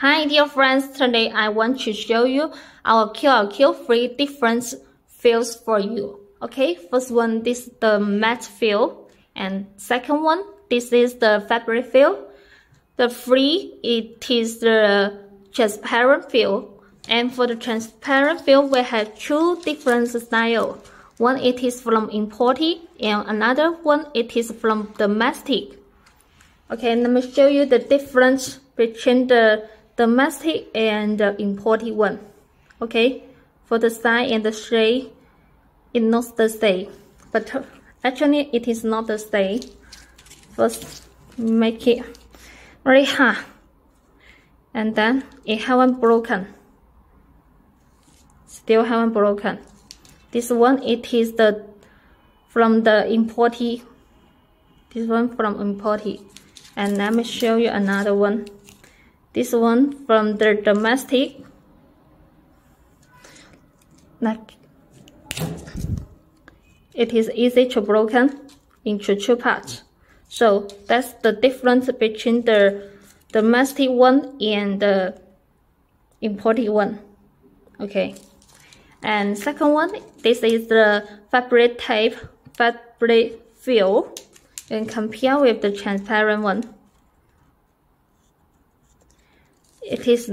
Hi dear friends, today I want to show you our QLQ three different films for you. Okay, first one this is the matte film and second one this is the fabric film. The free it is the transparent film and for the transparent film we have two different styles. One it is from imported and another one it is from domestic. Okay, let me show you the difference between the domestic and the imported one. Okay, for the size and the shape, it's not the same, but uh, actually it is not the same. First, make it very hard, and then it haven't broken. Still haven't broken. This one it is the from the imported. This one from imported, and let me show you another one. This one from the domestic. It is easy to broken into two parts. So that's the difference between the domestic one and the imported one. Okay. And second one, this is the fabric tape fabric film and compare with the transparent one. It is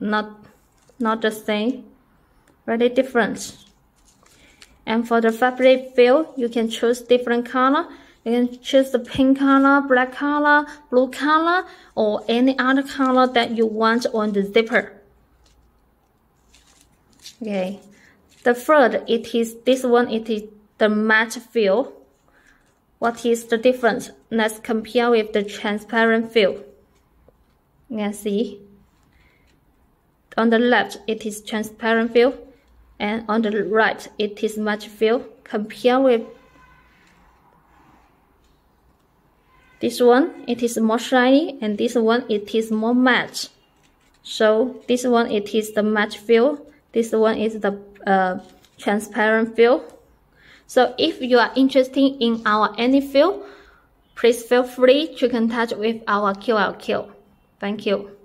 not not the same very different and for the fabric film you can choose different color. You can choose the pink color black color blue color or any other color that you want on the zipper. Okay. The third it is this one it is the matte film. What is the difference? Let's compare with the transparent film. You can see on the left, it is transparent film, and on the right, it is matte film. Compare with this one, it is more shiny, and this one, it is more matte. So this one, it is the matte film. This one is the uh, transparent film. So if you are interested in our any film, please feel free to contact with our QLQ. Thank you.